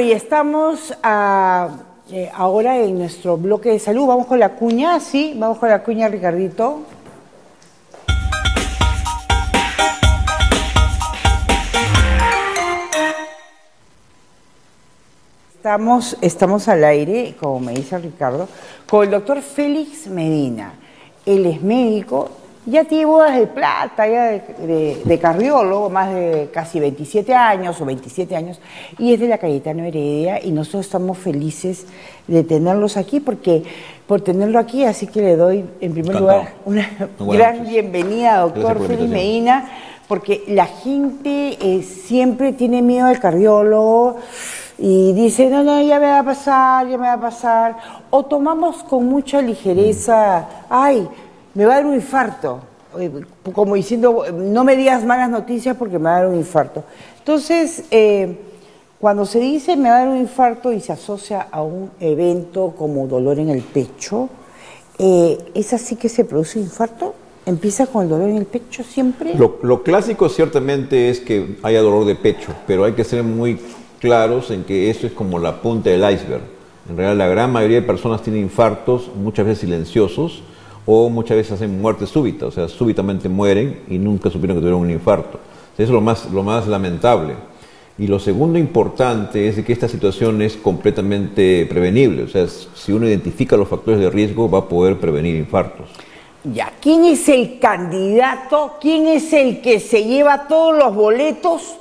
Y estamos eh, ahora en nuestro bloque de salud. Vamos con la cuña, sí, vamos con la cuña, Ricardito. Estamos, estamos al aire, como me dice Ricardo, con el doctor Félix Medina. Él es médico, ya tiene bodas de plata, ya de, de- de cardiólogo, más de casi 27 años o 27 años, y es de la Cayetano Heredia, y nosotros estamos felices de tenerlos aquí, porque por tenerlo aquí, así que le doy en primer Encantado. lugar una gran noches. bienvenida, Gracias doctor Félix. Medina, porque la gente eh, siempre tiene miedo al cardiólogo y dice, no, no, ya me va a pasar, ya me va a pasar. O tomamos con mucha ligereza, ay, me va a dar un infarto. Como diciendo, no me digas malas noticias porque me va a dar un infarto. Entonces, eh, cuando se dice me va a dar un infarto y se asocia a un evento como dolor en el pecho, eh, ¿es así que se produce un infarto? ¿Empieza con el dolor en el pecho siempre? Lo, lo clásico ciertamente es que haya dolor de pecho, pero hay que ser muy claros en que eso es como la punta del iceberg. En realidad la gran mayoría de personas tienen infartos, muchas veces silenciosos, o muchas veces hacen muerte súbita, o sea, súbitamente mueren y nunca supieron que tuvieron un infarto. Eso es lo más, lo más lamentable. Y lo segundo importante es de que esta situación es completamente prevenible, o sea, si uno identifica los factores de riesgo va a poder prevenir infartos. Ya, ¿quién es el candidato? ¿Quién es el que se lleva todos los boletos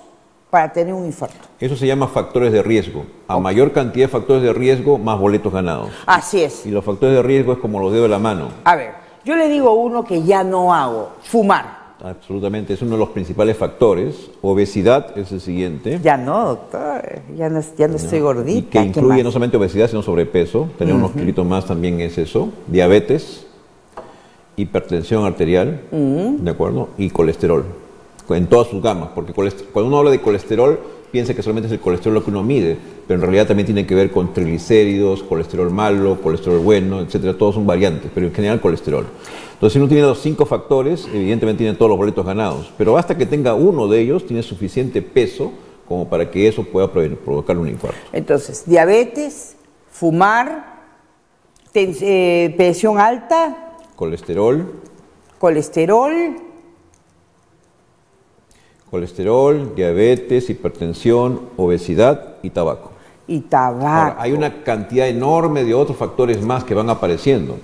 para tener un infarto? Eso se llama factores de riesgo. A mayor cantidad de factores de riesgo, más boletos ganados. Así es. Y los factores de riesgo es como los dedos de la mano. A ver, yo le digo uno que ya no hago, fumar. Absolutamente, es uno de los principales factores. Obesidad es el siguiente. Ya no, doctor, ya no, ya no estoy gordita. Y que ¿qué incluye no solamente obesidad, sino sobrepeso. Tener unos kilitos más también es eso. Diabetes, hipertensión arterial, ¿de acuerdo? Y colesterol, en todas sus gamas. Porque cuando uno habla de colesterol, piensa que solamente es el colesterol lo que uno mide, pero en realidad también tiene que ver con triglicéridos, colesterol malo, colesterol bueno, etcétera. Todos son variantes, pero en general colesterol. Entonces, si uno tiene los cinco factores, evidentemente tiene todos los boletos ganados. Pero basta que tenga uno de ellos, tiene suficiente peso como para que eso pueda provo- provocar un infarto. Entonces, diabetes, fumar, eh, presión alta, Colesterol, colesterol, colesterol, diabetes, hipertensión, obesidad y tabaco. y tabaco. Ahora, hay una cantidad enorme de otros factores más que van apareciendo.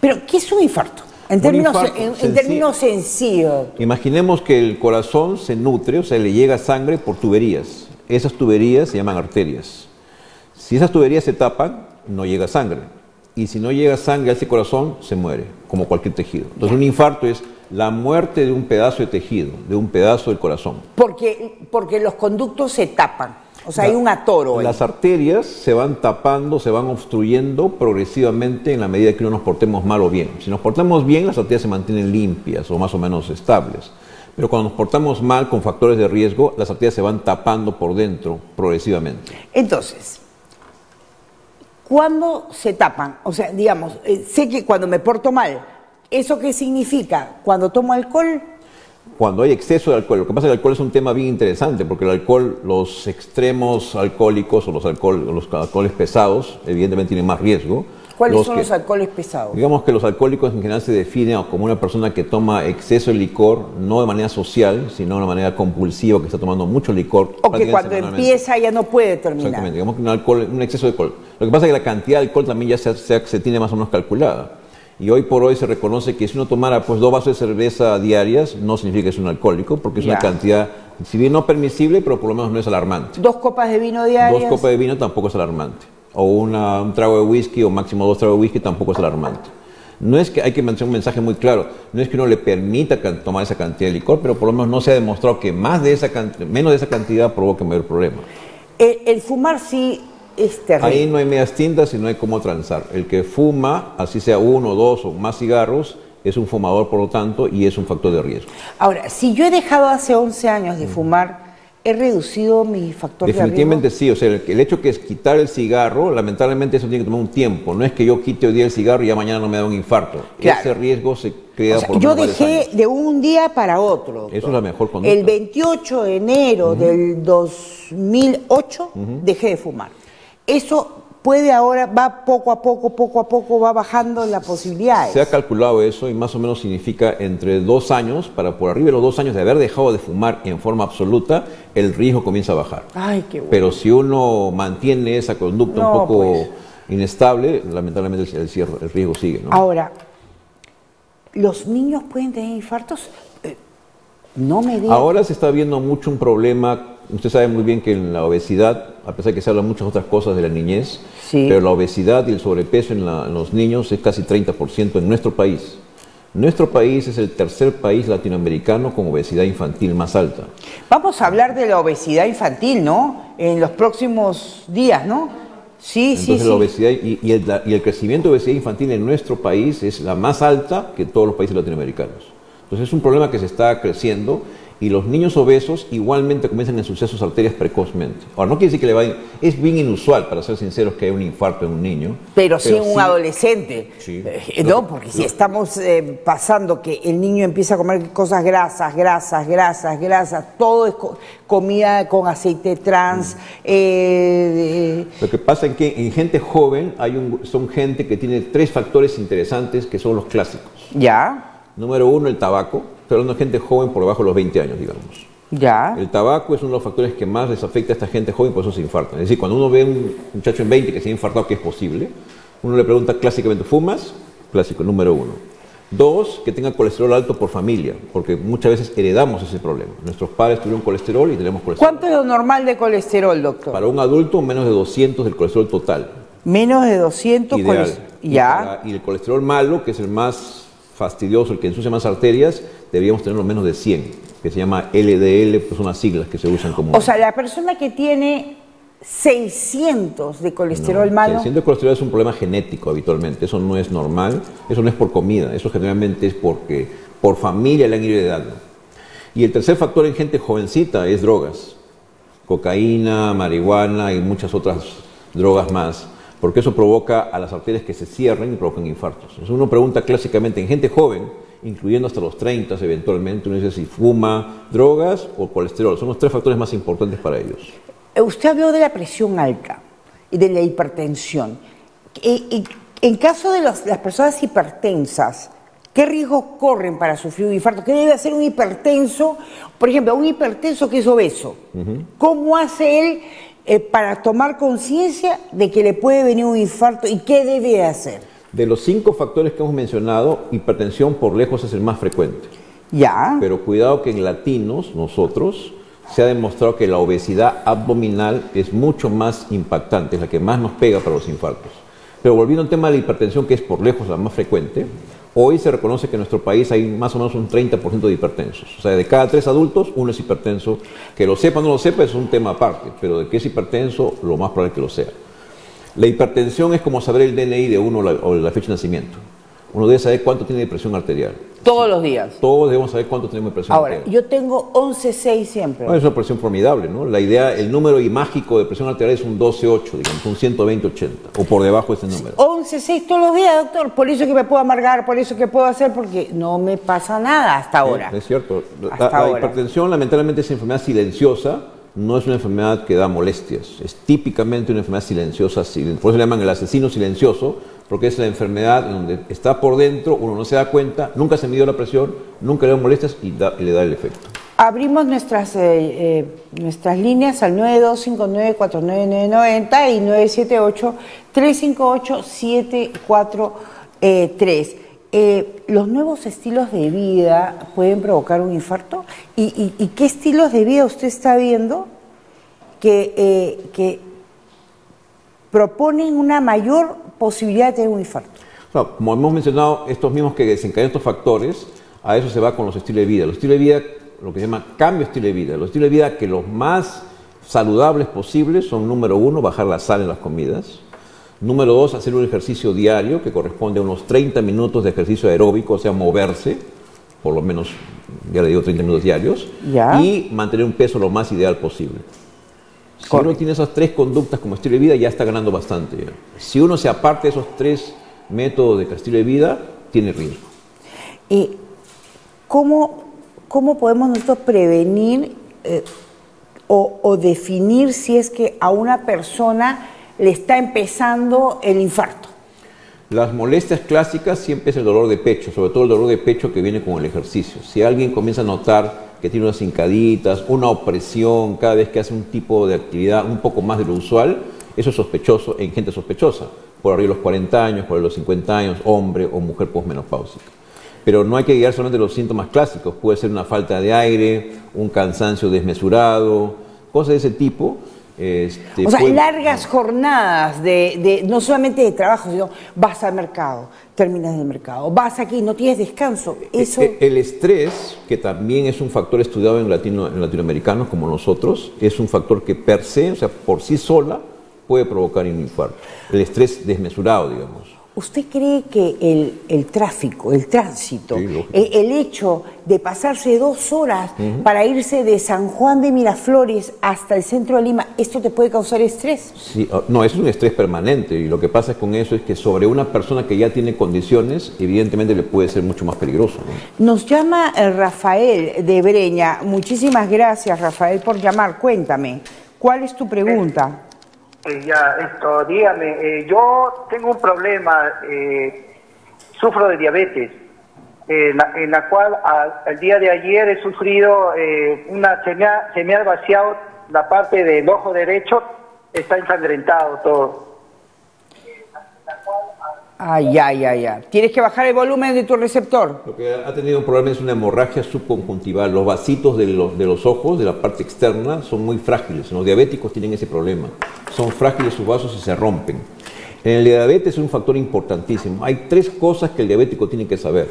Pero, ¿qué es un infarto? En términos, infarto en- términos sencillos. Imaginemos que el corazón se nutre, o sea, le llega sangre por tuberías. Esas tuberías se llaman arterias. Si esas tuberías se tapan, no llega sangre. Y si no llega sangre a ese corazón, se muere, como cualquier tejido. Entonces, un infarto es la muerte de un pedazo de tejido, de un pedazo del corazón. Porque, porque los conductos se tapan. O sea, hay un atoro ahí. Las arterias se van tapando, se van obstruyendo progresivamente en la medida que no nos portemos mal o bien. Si nos portamos bien, las arterias se mantienen limpias o más o menos estables. Pero cuando nos portamos mal con factores de riesgo, las arterias se van tapando por dentro progresivamente. Entonces, ¿cuándo se tapan? O sea, digamos, eh, sé que cuando me porto mal, ¿eso qué significa? Cuando tomo alcohol, Cuando hay exceso de alcohol, lo que pasa es que el alcohol es un tema bien interesante, porque el alcohol, los extremos alcohólicos o los, alcohol, los alcoholes pesados, evidentemente tienen más riesgo. ¿cuáles Los son que- los alcoholes pesados? Digamos que los alcohólicos en general se definen como una persona que toma exceso de licor, no de manera social, sino de una manera compulsiva, que está tomando mucho licor. O que cuando empieza ya no puede terminar. Exactamente, digamos que un, alcohol, un exceso de alcohol. Lo que pasa es que la cantidad de alcohol también ya se, se- se tiene más o menos calculada. Y hoy por hoy se reconoce que si uno tomara pues dos vasos de cerveza diarias, no significa que es un alcohólico, porque es Ya. una cantidad, si bien no permisible, pero por lo menos no es alarmante. Dos copas de vino diarias. Dos copas de vino tampoco es alarmante. O una- un trago de whisky o máximo dos tragos de whisky tampoco es alarmante. No es que hay que mantener un mensaje muy claro, no es que uno le permita tomar esa cantidad de licor, pero por lo menos no se ha demostrado que más de esa menos de esa cantidad provoque mayor problema. El, el fumar sí es terrible. Ahí no hay medias tintas y no hay cómo transar. El que fuma, así sea uno, dos o más cigarros, es un fumador por lo tanto y es un factor de riesgo. Ahora, si yo he dejado hace 11 años de fumar, he reducido mi factor Definitivamente sí, o sea, el, el, hecho que es quitar el cigarro, lamentablemente eso tiene que tomar un tiempo. No es que yo quite hoy día el cigarro y ya mañana no me da un infarto. Ese riesgo se crea por Yo dejé de un día para otro. Eso es la mejor conducta. El 28 de enero del 2008 dejé de fumar. Eso puede ahora, va poco a poco, poco a poco, va bajando la posibilidad. Se ha calculado eso y más o menos significa entre dos años, para por arriba de los dos años de haber dejado de fumar en forma absoluta, el riesgo comienza a bajar. Ay, qué bueno. Pero si uno mantiene esa conducta un poco pues. inestable, lamentablemente el, el, riesgo sigue. ¿no? Ahora, ¿los niños pueden tener infartos? Eh, no me digas. Ahora se está viendo mucho un problema Usted sabe muy bien que en la obesidad, a pesar de que se hablan muchas otras cosas de la niñez, pero la obesidad y el sobrepeso en, los niños es casi 30% en nuestro país. Nuestro país es el tercer país latinoamericano con obesidad infantil más alta. Vamos a hablar de la obesidad infantil, ¿no? En los próximos días, ¿no? Sí, sí, sí. La obesidad y, y, el, y el crecimiento de obesidad infantil en nuestro país es la más alta que todos los países latinoamericanos. Entonces es un problema que se está creciendo y los niños obesos igualmente comienzan a ensuciar sus arterias precozmente. Ahora, no quiere decir que le vayan... Es bien inusual, para ser sinceros, que haya un infarto en un niño. Pero, sí en un adolescente. Sí. Eh, no, porque si estamos eh, pasando que el niño empieza a comer cosas grasas, grasas, grasas, grasas, todo es comida con aceite trans. Mm. Eh, Lo que pasa es que en gente joven hay un, son gente que tiene tres factores interesantes que son los clásicos. Ya. Número uno, el tabaco Estoy hablando de gente joven por debajo de los 20 años, digamos. Ya. El tabaco es uno de los factores que más les afecta a esta gente joven, por eso se infartan. Es decir, cuando uno ve a un muchacho en 20 que se ha infartado, que es posible, uno le pregunta clásicamente, ¿fumas? Clásico, número uno. Dos, que tenga colesterol alto por familia, porque muchas veces heredamos ese problema. Nuestros padres tuvieron colesterol y tenemos colesterol. ¿Cuánto es lo normal de colesterol, doctor? Para un adulto, menos de 200 del colesterol total. Menos de 200 Ideal. Ya. y el colesterol malo, que es el más fastidioso, el que ensucia más arterias, deberíamos tenerlo menos de 100, que se llama LDL, pues son las siglas que se usan como... O sea, la persona que tiene 600 de colesterol malo... 600 de colesterol es un problema genético habitualmente, eso no es normal, eso no es por comida, eso generalmente es porque por familia le han ido heredando. Y el tercer factor en gente jovencita es drogas, cocaína, marihuana y muchas otras drogas más porque eso provoca a las arterias que se cierren y provocan infartos. Entonces uno pregunta clásicamente en gente joven, incluyendo hasta los 30 eventualmente, uno dice si fuma drogas o colesterol. Son los tres factores más importantes para ellos. Eh, usted habló de la presión alta y de la hipertensión. En caso de las personas hipertensas, ¿Qué riesgos corren para sufrir un infarto? ¿Qué debe hacer un hipertenso? Por ejemplo, un hipertenso que es obeso. ¿Cómo hace él eh, para tomar conciencia de que le puede venir un infarto y qué debe hacer? De los cinco factores que hemos mencionado, hipertensión por lejos es el más frecuente. Ya. Pero cuidado que en latinos, nosotros, se ha demostrado que la obesidad abdominal es mucho más impactante, es la que más nos pega para los infartos. Pero volviendo al tema de la hipertensión, que es por lejos la más frecuente, Hoy se reconoce que en nuestro país hay más o menos un 30% de hipertensos. O sea, de cada tres adultos, uno es hipertenso. Que lo sepa o no lo sepa es un tema aparte, pero de que es hipertenso, lo más probable es que lo sea. La hipertensión es como saber el DNI de uno o la fecha de nacimiento. Uno debe saber cuánto tiene de presión arterial. Todos los días. Todos debemos saber cuánto tenemos de presión Ahora, yo tengo 11.6 siempre. Es una presión formidable, ¿no? La idea, el número y mágico de presión arterial es un 12.8, digamos, un 120.80, o por debajo de ese número. 11.6 todos los días, doctor. Por eso que me puedo amargar, por eso que puedo hacer, porque no me pasa nada hasta ahora. es cierto. la, hipertensión, lamentablemente, es enfermedad silenciosa no es una enfermedad que da molestias, es típicamente una enfermedad silenciosa, por eso le llaman el asesino silencioso, porque es la enfermedad donde está por dentro, uno no se da cuenta, nunca se midió la presión, nunca le da molestias y, le da el efecto. Abrimos nuestras, eh, eh, nuestras líneas al 9259-49990 y 978-358-743. Eh, ¿Los nuevos estilos de vida pueden provocar un infarto? ¿Y, qué estilos de vida usted está viendo que, que proponen una mayor posibilidad de tener un infarto. como hemos mencionado, estos mismos que desencadenan estos factores, a eso se va con los estilos de vida. Los estilos de vida, lo que se llama cambio de estilo de vida. Los estilos de vida que los más saludables posibles son, número uno, bajar la sal en las comidas. Número dos, hacer un ejercicio diario que corresponde a unos 30 minutos de ejercicio aeróbico, o sea, moverse, por lo menos ya le digo 30 minutos diarios, Ya. y mantener un peso lo más ideal posible. Si uno Correcto. tiene esas tres conductas como estilo de vida, ya está ganando bastante. ya. Si uno se aparte de esos tres métodos de estilo de vida, tiene riesgo. Eh, ¿cómo, ¿Cómo podemos nosotros prevenir eh, o, o definir si es que a una persona le está empezando el infarto? Las molestias clásicas siempre es el dolor de pecho, sobre todo el dolor de pecho que viene con el ejercicio. Si alguien comienza a notar que tiene unas hincaditas, una opresión cada vez que hace un tipo de actividad un poco más de lo usual, eso es sospechoso en gente sospechosa, por arriba de los 40 años, por arriba de los 50 años, hombre o mujer posmenopáusica. Pero no hay que guiar solamente los síntomas clásicos, puede ser una falta de aire, un cansancio desmesurado, cosas de ese tipo. Este, O sea, largas jornadas de, de- no solamente de trabajo, sino vas al mercado, terminas en el mercado, vas aquí, no tienes descanso. Eso, Eh, El estrés, que también es un factor estudiado en, latino, en latinoamericanos como nosotros, es un factor que per se, o sea, por sí sola, puede provocar un infarto. El estrés desmesurado, digamos. ¿Usted cree que el, el tráfico, el tránsito, Sí, el, el hecho de pasarse dos horas para irse de San Juan de Miraflores hasta el centro de Lima, esto te puede causar estrés? Sí, ah, no, es un estrés permanente y lo que pasa con eso es que sobre una persona que ya tiene condiciones, evidentemente le puede ser mucho más peligroso. ¿no? Nos llama eh, Rafael de Breña. Muchísimas gracias, Rafael, por llamar. Cuéntame, ¿cuál es tu pregunta? Eh, ya, esto, dígame, eh, yo tengo un problema, eh, sufro de diabetes, eh, la- en la cual al día de ayer he sufrido eh, una, se me, ha, se me ha vaciado la parte del ojo derecho, está ensangrentado todo. Ay, ay, ay, ay. Tienes que bajar el volumen de tu receptor. Lo que ha tenido un problema es una hemorragia subconjuntival. Los vasitos de los, de los ojos, de la parte externa, son muy frágiles. Los diabéticos tienen ese problema. Son frágiles sus vasos y se rompen. En el diabetes es un factor importantísimo. Hay tres cosas que el diabético tiene que saber.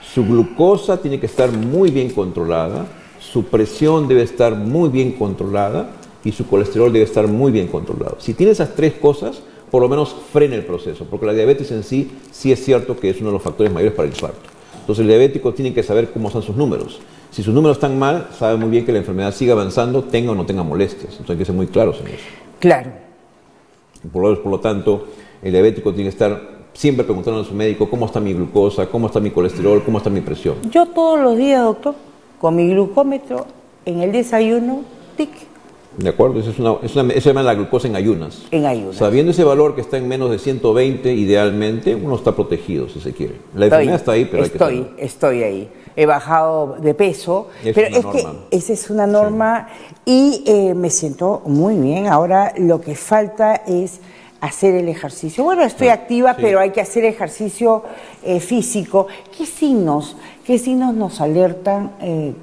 Su glucosa tiene que estar muy bien controlada, su presión debe estar muy bien controlada y su colesterol debe estar muy bien controlado. Si tiene esas tres cosas, por lo menos frena el proceso, porque la diabetes en sí sí es cierto que es uno de los factores mayores para el infarto. Entonces el diabético tiene que saber cómo son sus números. Si sus números están mal, sabe muy bien que la enfermedad sigue avanzando, tenga o no tenga molestias. Entonces hay que ser muy claros en eso. Claro. Por lo, por lo tanto, el diabético tiene que estar siempre preguntando a su médico cómo está mi glucosa, cómo está mi colesterol, cómo está mi presión. Yo todos los días, doctor, con mi glucómetro, en el desayuno, tic, ¿De acuerdo? Eso, es una, es una- eso se llama la glucosa en ayunas. en ayunas. Sabiendo ese valor que está en menos de 120, idealmente, uno está protegido, si se quiere. La enfermedad está ahí, pero hay que estoy, estoy ahí. He bajado de peso, Es pero es que norma. esa es una norma y eh, me siento muy bien. Ahora lo que falta es hacer el ejercicio. Bueno, estoy activa, sí. pero hay que hacer ejercicio eh, físico. ¿Qué signos, qué signos nos alertan eh,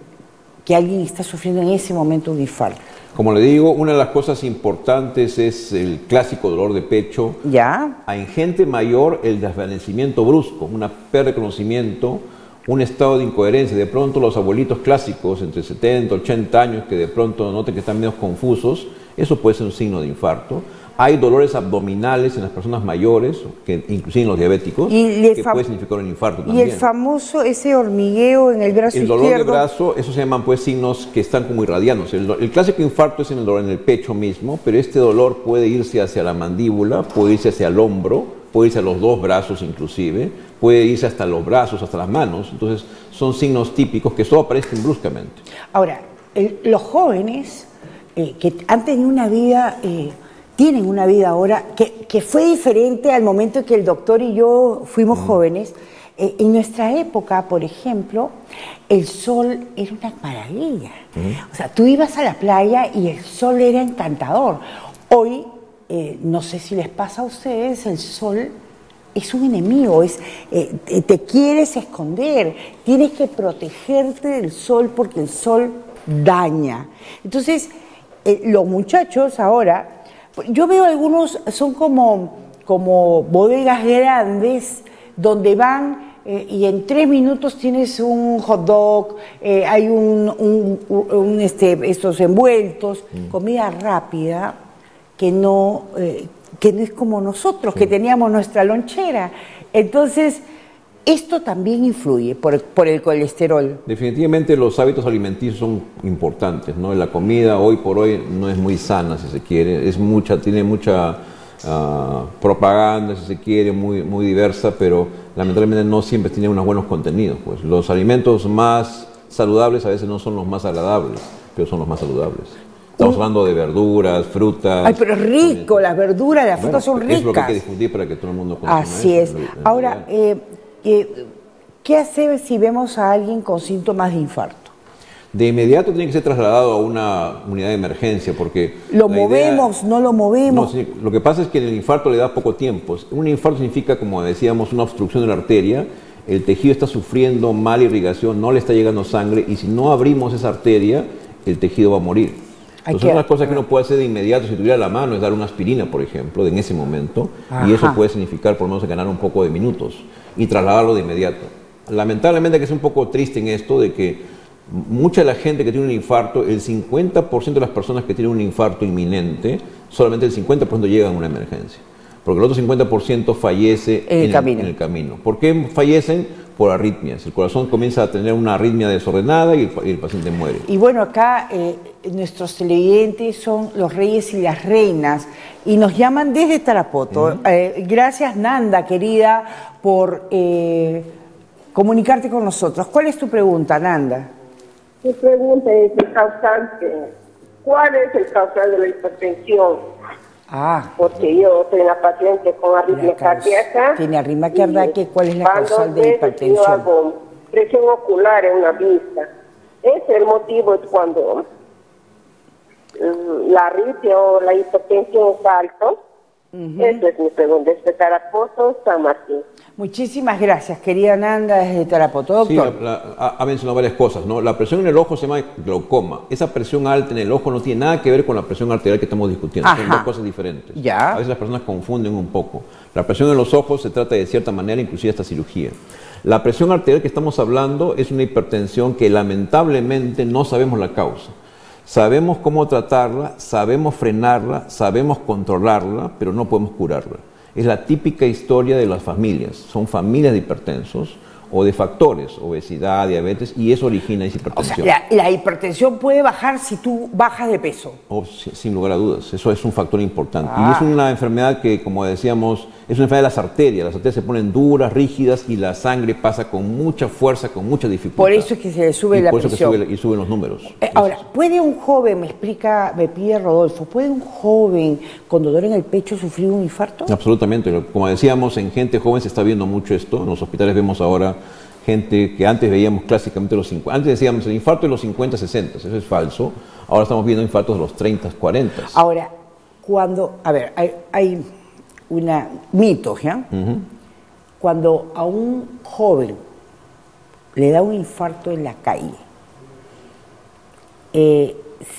que alguien está sufriendo en ese momento un infarto? Como le digo, una de las cosas importantes es el clásico dolor de pecho. ¿Ya? En gente mayor, el desvanecimiento brusco, una pérdida de conocimiento, un estado de incoherencia. De pronto los abuelitos clásicos, entre 70, 80 años, que de pronto noten que están medio confusos, eso puede ser un signo de infarto. Hay dolores abdominales en las personas mayores, que inclusive en los diabéticos, Y que puede significar un infarto Y también. el famoso, ese hormigueo en el brazo El dolor izquierdo. de brazo, esos se llaman pues signos que están como. El, do- el clásico infarto es en el dolor en el pecho mismo, pero este dolor puede irse hacia la mandíbula, puede irse hacia el hombro, puede irse a los dos brazos inclusive, puede irse hasta los brazos, hasta las manos. Entonces son signos típicos que solo aparecen bruscamente. Ahora, el- los jóvenes eh, que han tenido una vida, eh, tienen una vida ahora que, que fue diferente al momento en que el doctor y yo fuimos jóvenes. Eh, en nuestra época, por ejemplo, el sol era una maravilla. O sea, tú ibas a la playa y el sol era encantador. Hoy, eh, no sé si les pasa a ustedes, el sol es un enemigo, es, eh, te, te quieres esconder, tienes que protegerte del sol porque el sol daña. Entonces, eh, los muchachos ahora, yo veo algunos, son como, como bodegas grandes donde van eh, y en tres minutos tienes un hot dog, eh, hay un, un- un, este, estos envueltos, comida rápida que no, eh, que no es como nosotros, que teníamos nuestra lonchera. Entonces, Esto también influye por, por, el colesterol. Definitivamente los hábitos alimenticios son importantes, ¿no? La comida hoy por hoy no es muy sana, si se quiere, es mucha, tiene mucha uh, propaganda, si se quiere, muy, muy diversa, pero lamentablemente no siempre tiene unos buenos contenidos. Pues los alimentos más saludables a veces no son los más agradables, pero son los más saludables. Estamos hablando de verduras, frutas. Ay, pero es rico, las verduras, las frutas son ricas. Es lo que hay que difundir para que todo el mundo consuma Así es. Ahora, eh, ¿qué hacer si vemos a alguien con síntomas de infarto? De inmediato tiene que ser trasladado a una unidad de emergencia porque... ¿Lo movemos? ¿No lo movemos? No, lo que pasa es que el infarto le da poco tiempo. Un infarto significa, como decíamos, una obstrucción de la arteria. El tejido está sufriendo mala irrigación, no le está llegando sangre y si no abrimos esa arteria, el tejido va a morir. Entonces, una de las cosas que uno puede hacer de inmediato, si tuviera la mano, es dar una aspirina, por ejemplo, en ese momento, y eso puede significar por lo menos ganar un poco de minutos y trasladarlo de inmediato. Lamentablemente que es un poco triste en esto de que mucha de la gente que tiene un infarto, el 50% de las personas que tienen un infarto inminente, solamente el 50% llegan a una emergencia. Porque el otro 50% fallece en el, en el camino. ¿Por qué fallecen? por arritmias. El corazón comienza a tener una arritmia desordenada y el, paciente muere. Y bueno, acá eh, nuestros televidentes son los reyes y las reinas y nos llaman desde Tarapoto. Eh, gracias Nanda, querida, por eh, comunicarte con nosotros. ¿Cuál es tu pregunta, Nanda? Mi pregunta es el causante. ¿Cuál es el causal de la hipertensión? Ah. Porque yo soy una paciente con arritmia cardíaca. Tiene arritmia cardíaca, ¿cuál es la causal de hipertensión? Yo hago presión ocular en una vista. Ese es el motivo es cuando la arritmia o la hipertensión es alto. Eso es mi pregunta. Desde Tarapoto, San Martín. Muchísimas gracias, querida Nanda, desde Tarapoto. Doctor. Sí, ha, mencionado varias cosas. ¿no? La presión en el ojo se llama glaucoma. Esa presión alta en el ojo no tiene nada que ver con la presión arterial que estamos discutiendo. Son dos cosas diferentes. Ya. A veces las personas confunden un poco. La presión en los ojos se trata de cierta manera, inclusive esta cirugía. La presión arterial que estamos hablando es una hipertensión que lamentablemente no sabemos la causa. Sabemos cómo tratarla, sabemos frenarla, sabemos controlarla, pero no podemos curarla. Es la típica historia de las familias. Son familias de hipertensos o de factores, obesidad, diabetes, y eso origina esa hipertensión. O sea, la, hipertensión puede bajar si tú bajas de peso. Oh, sin lugar a dudas, eso es un factor importante. Y es ah. una enfermedad que, como decíamos, es una enfermedad de las arterias. Las arterias se ponen duras, rígidas, y la sangre pasa con mucha fuerza, con mucha dificultad. Por eso es que se le sube la por presión. Eso que y suben los números. Eh, ahora, ¿puede un joven, me explica, me pide Rodolfo, ¿puede un joven con dolor en el pecho sufrir un infarto? Absolutamente. Como decíamos, en gente joven se está viendo mucho esto. En los hospitales vemos ahora gente que antes veíamos clásicamente los 50, antes decíamos el infarto de los 50, 60, eso es falso, ahora estamos viendo infartos de los 30, 40. Ahora, cuando, a ver, hay, hay una mito, ¿ya? Cuando a un joven le da un infarto en la calle, eh,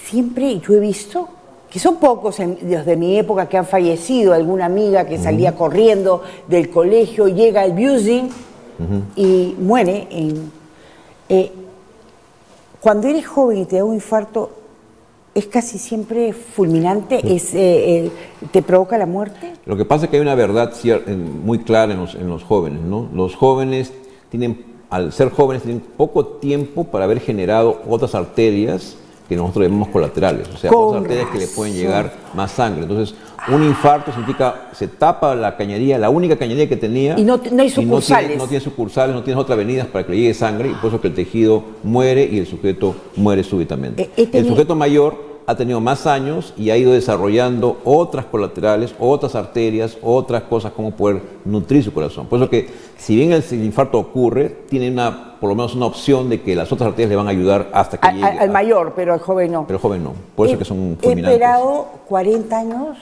siempre yo he visto que son pocos los de mi época que han fallecido, alguna amiga que salía corriendo del colegio, llega el busing y muere. En, eh, cuando eres joven y te da un infarto, ¿es casi siempre fulminante? ¿Es, eh, eh, ¿Te provoca la muerte? Lo que pasa es que hay una verdad muy clara en los, en los jóvenes. ¿no? Los jóvenes tienen, al ser jóvenes, tienen poco tiempo para haber generado otras arterias que nosotros llamamos colaterales, o sea, otras arterias que le pueden llegar más sangre. Entonces, un infarto significa se tapa la cañería, la única cañería que tenía. Y no, hay sucursales. no, tiene, sucursales, no tiene otras avenidas para que le llegue sangre, y por eso que el tejido muere y el sujeto muere súbitamente. Eh, este el sujeto mayor ha tenido más años y ha ido desarrollando otras colaterales, otras arterias, otras cosas como poder nutrir su corazón. Por eso que si bien el infarto ocurre, tiene una, por lo menos una opción de que las otras arterias le van a ayudar hasta que llegue. Al mayor, pero al joven no. Pero al joven no. Por eso que son fulminantes. He esperado 40 años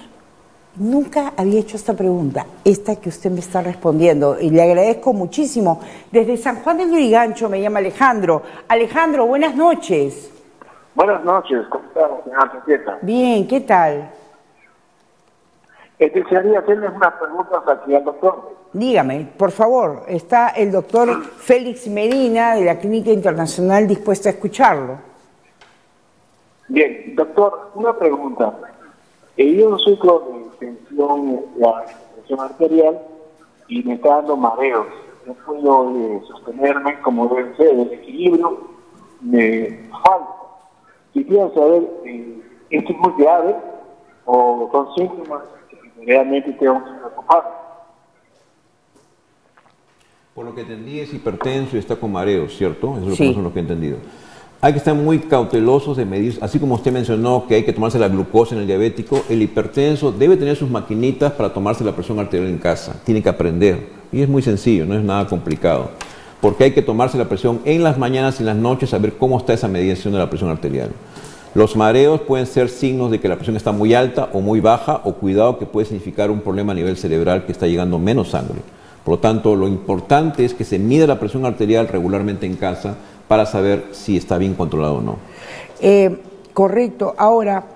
Nunca había hecho esta pregunta, esta que usted me está respondiendo, y le agradezco muchísimo. Desde San Juan del Lurigancho me llama Alejandro. Alejandro, buenas noches. Buenas noches, ¿cómo señora Bien, ¿qué tal? Eh, desearía hacerles unas preguntas aquí al doctor. Dígame, por favor, está el doctor Félix Medina de la Clínica Internacional dispuesto a escucharlo. Bien, doctor, una pregunta. Eh, yo sufro de tensión, la tensión arterial y me está dando mareos. no puedo eh, sostenerme como debe ser, el equilibrio me falta. Quisiera saber, eh, ¿esto es muy grave o son síntomas que realmente tengo que preocupar? Por lo que entendí es hipertenso y está con mareos, ¿cierto? Eso es Sí. lo que- lo que he entendido. Hay que estar muy cautelosos de medir, así como usted mencionó que hay que tomarse la glucosa en el diabético, el hipertenso debe tener sus maquinitas para tomarse la presión arterial en casa. Tiene que aprender. Y es muy sencillo, no es nada complicado. Porque hay que tomarse la presión en las mañanas y en las noches, saber cómo está esa medición de la presión arterial. Los mareos pueden ser signos de que la presión está muy alta o muy baja, o cuidado que puede significar un problema a nivel cerebral que está llegando menos sangre. Por lo tanto, lo importante es que se mida la presión arterial regularmente en casa para saber si está bien controlado o no. Eh, correcto. Ahora,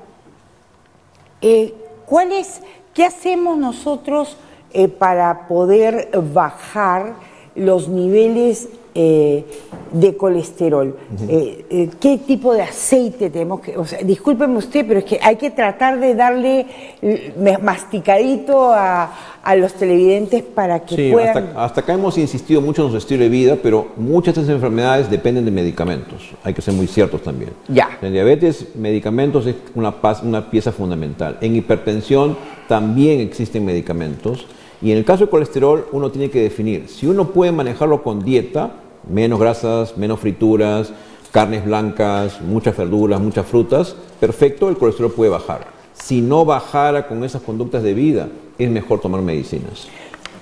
eh, ¿cuál es, ¿qué hacemos nosotros eh, para poder bajar los niveles eh, de colesterol? Eh, eh, ¿Qué tipo de aceite tenemos que.? O sea, discúlpeme usted, pero es que hay que tratar de darle eh, masticadito a, a los televidentes para que Sí, puedan. hasta, hasta acá hemos insistido mucho en nuestro estilo de vida, pero muchas de estas enfermedades dependen de medicamentos. Hay que ser muy ciertos también. Ya. En diabetes, medicamentos es una, una pieza fundamental. En hipertensión también existen medicamentos. Y en el caso de colesterol, uno tiene que definir si uno puede manejarlo con dieta, menos grasas, menos frituras, carnes blancas, muchas verduras, muchas frutas, perfecto, el colesterol puede bajar. Si no bajara con esas conductas de vida, es mejor tomar medicinas.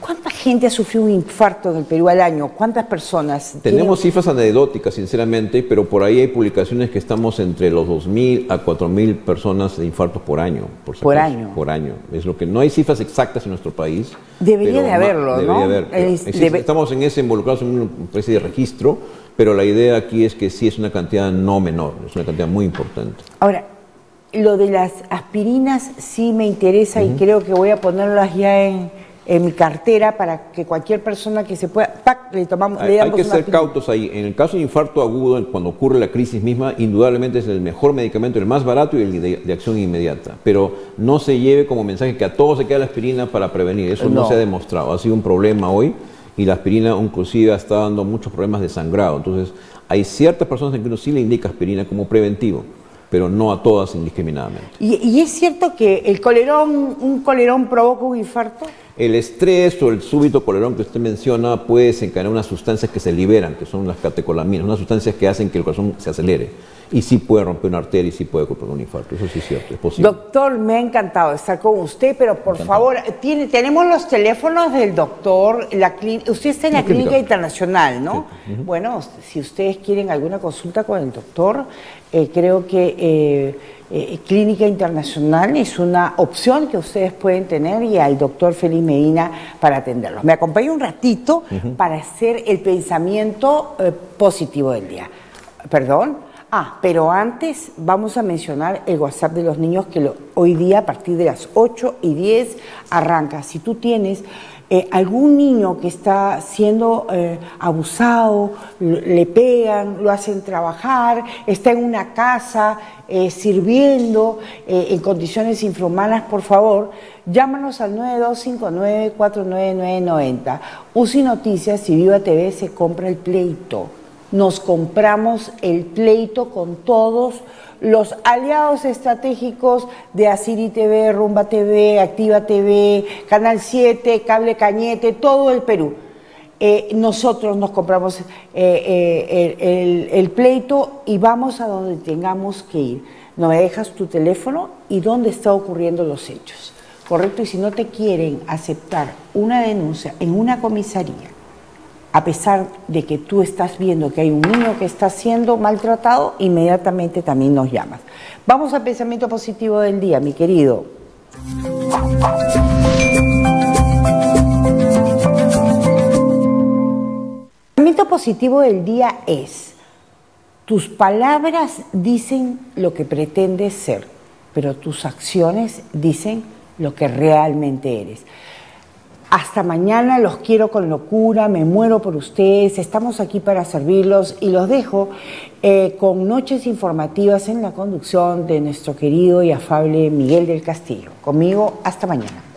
¿Cuánta gente ha sufrido un infarto en el Perú al año? ¿Cuántas personas? Tenemos cifras anecdóticas, sinceramente, pero por ahí hay publicaciones que estamos entre los 2.000 a 4.000 personas de infartos por año. Por, año. Por año. Es lo que no hay cifras exactas en nuestro país. Debería de haberlo, debería ¿no? haber, Es- debe- Estamos en ese involucrados en una especie de registro, pero la idea aquí es que sí es una cantidad no menor, es una cantidad muy importante. Ahora, lo de las aspirinas sí me interesa y creo que voy a ponerlas ya en, en mi cartera para que cualquier persona que se pueda, ¡pac! le tomamos, Hay, le hay damos que una ser cautos ahí. En el caso de infarto agudo, cuando ocurre la crisis misma, indudablemente es el mejor medicamento, el más barato y el de, de acción inmediata. Pero no se lleve como mensaje que a todos se queda la aspirina para prevenir. Eso no, No. se ha demostrado. Ha sido un problema hoy y la aspirina inclusive está dando muchos problemas de sangrado. Entonces, hay ciertas personas en que uno sí le indica aspirina como preventivo, pero no a todas indiscriminadamente. ¿Y, y es cierto que el colerón, un colerón provoca un infarto? El estrés o el súbito colerón que usted menciona puede desencadenar unas sustancias que se liberan, que son las catecolaminas, unas sustancias que hacen que el corazón se acelere. Y sí puede romper una arteria y sí puede ocurrir un infarto. Eso sí es cierto, es posible. Doctor, me ha encantado estar con usted, pero por favor, tiene, tenemos los teléfonos del doctor. La usted está en la, La clínica. clínica. internacional, ¿no? Bueno, si ustedes quieren alguna consulta con el doctor, eh, creo que eh, eh, Clínica Internacional es una opción que ustedes pueden tener y al doctor Félix Medina para atenderlos. Me acompaña un ratito para hacer el pensamiento eh, positivo del día. Perdón. Ah, pero antes vamos a mencionar el WhatsApp de los niños que lo- hoy día a partir de las 8 y 10 arranca. Si tú tienes eh, algún niño que está siendo eh, abusado, le pegan, lo hacen trabajar, está en una casa eh, sirviendo en condiciones infrahumanas, por favor, llámanos al 9259-49990. UCI Noticias y Viva TV se compra el pleito nos compramos el pleito con todos los aliados estratégicos de Asiri TV, Rumba TV, Activa TV, Canal 7, Cable Cañete, todo el Perú. Eh, nosotros nos compramos eh, eh, el, el- pleito y vamos a donde tengamos que ir. No me dejas tu teléfono y dónde están ocurriendo los hechos. ¿Correcto? Y si no te quieren aceptar una denuncia en una comisaría, a pesar de que tú estás viendo que hay un niño que está siendo maltratado, inmediatamente también nos llamas. Vamos al pensamiento positivo del día, mi querido. El pensamiento positivo del día es, tus palabras dicen lo que pretendes ser, pero tus acciones dicen lo que realmente eres. Hasta mañana los quiero con locura, me muero por ustedes, estamos aquí para servirlos y los dejo eh, con noches informativas en la conducción de nuestro querido y afable Miguel del Castillo. Conmigo, hasta mañana.